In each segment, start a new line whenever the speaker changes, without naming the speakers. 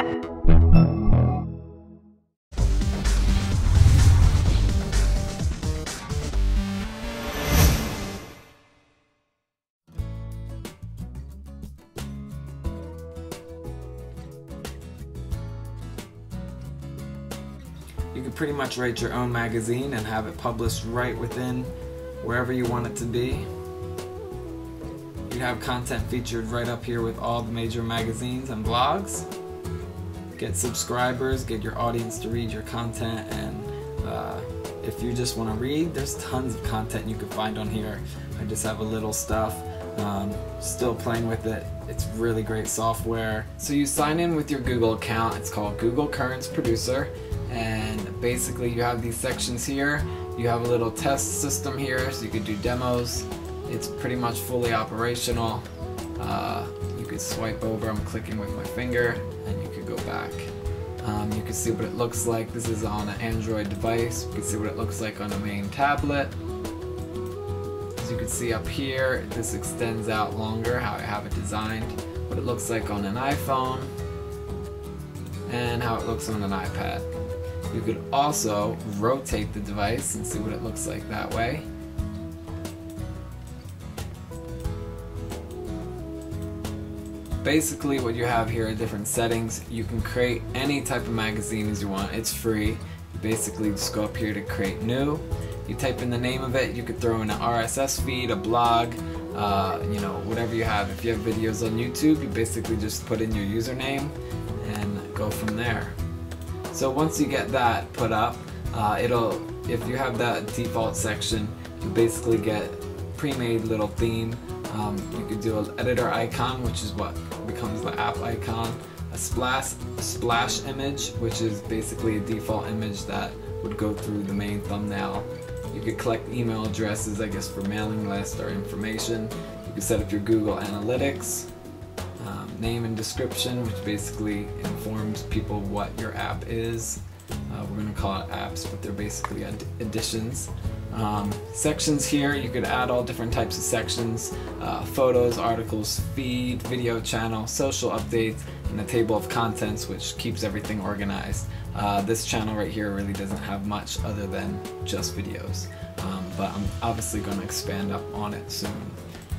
You can pretty much write your own magazine and have it published right within wherever you want it to be. You have content featured right up here with all the major magazines and blogs. Get subscribers, get your audience to read your content, and uh, if you just want to read, there's tons of content you can find on here. I just have a little stuff. Um, still playing with it. It's really great software. So you sign in with your Google account. It's called Google Currents Producer and basically you have these sections here you have a little test system here so you could do demos it's pretty much fully operational uh, swipe over I'm clicking with my finger and you could go back. Um, you can see what it looks like. This is on an Android device. You can see what it looks like on a main tablet. As you can see up here this extends out longer how I have it designed what it looks like on an iPhone and how it looks on an iPad. You could also rotate the device and see what it looks like that way. Basically what you have here are different settings. You can create any type of magazine as you want. It's free. You basically just go up here to create new. You type in the name of it. You could throw in an RSS feed, a blog, uh, you know, whatever you have. If you have videos on YouTube, you basically just put in your username and go from there. So once you get that put up, uh, it'll, if you have that default section, you basically get pre-made little theme. Um, you could do an editor icon, which is what becomes the app icon. A splash, splash image, which is basically a default image that would go through the main thumbnail. You could collect email addresses, I guess, for mailing list or information. You could set up your Google Analytics name and description, which basically informs people what your app is. Uh, we're going to call it apps, but they're basically ad additions. Um, sections here, you could add all different types of sections, uh, photos, articles, feed, video channel, social updates, and a table of contents which keeps everything organized. Uh, this channel right here really doesn't have much other than just videos, um, but I'm obviously going to expand up on it soon.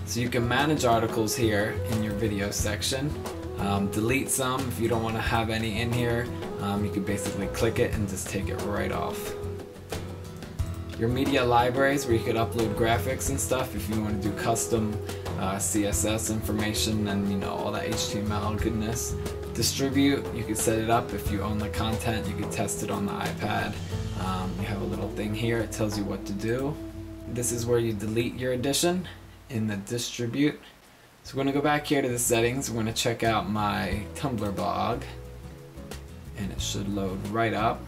So you can manage articles here in your video section. Um, delete some if you don't want to have any in here. Um, you can basically click it and just take it right off. Your media libraries where you could upload graphics and stuff if you want to do custom uh, CSS information and you know all that HTML goodness. Distribute, you could set it up if you own the content, you could test it on the iPad. Um, you have a little thing here, it tells you what to do. This is where you delete your edition in the distribute. So we're going to go back here to the settings. We're going to check out my Tumblr blog. And it should load right up.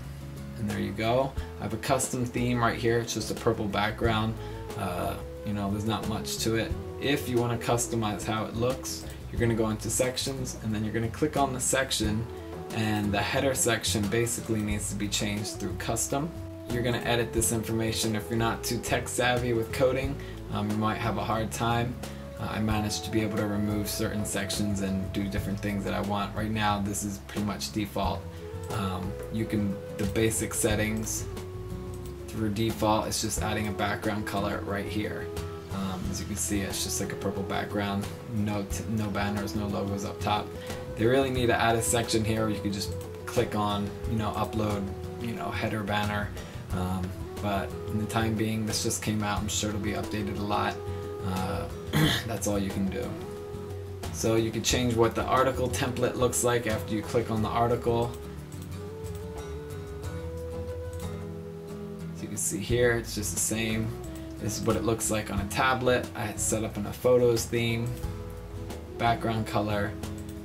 And there you go. I have a custom theme right here. It's just a purple background. Uh, you know, there's not much to it. If you want to customize how it looks, you're going to go into sections and then you're going to click on the section and the header section basically needs to be changed through custom. You're going to edit this information if you're not too tech savvy with coding um, you might have a hard time. Uh, I managed to be able to remove certain sections and do different things that I want. Right now this is pretty much default. Um, you can, the basic settings through default, it's just adding a background color right here. Um, as you can see, it's just like a purple background, no, no banners, no logos up top. They really need to add a section here where you can just click on, you know, upload, you know, header banner. Um, but in the time being, this just came out. I'm sure it'll be updated a lot. Uh, that's all you can do. So you can change what the article template looks like after you click on the article. See here, it's just the same. This is what it looks like on a tablet. I had set up in a photos theme, background color.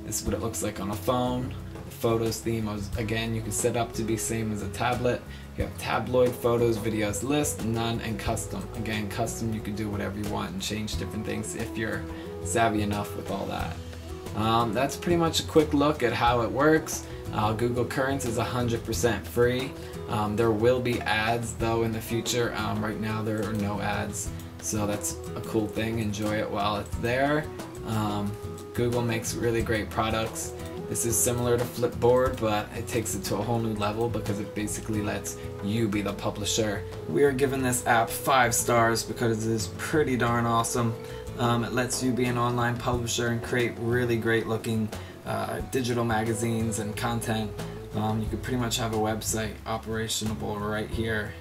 This is what it looks like on a phone photos theme was again you can set up to be same as a tablet you have tabloid photos videos list none and custom again custom you can do whatever you want and change different things if you're savvy enough with all that um, that's pretty much a quick look at how it works uh, Google Currents is 100% free. Um, there will be ads though in the future. Um, right now there are no ads so that's a cool thing. Enjoy it while it's there. Um, Google makes really great products. This is similar to Flipboard, but it takes it to a whole new level because it basically lets you be the publisher. We are giving this app five stars because it is pretty darn awesome. Um, it lets you be an online publisher and create really great looking uh, digital magazines and content. Um, you could pretty much have a website operational right here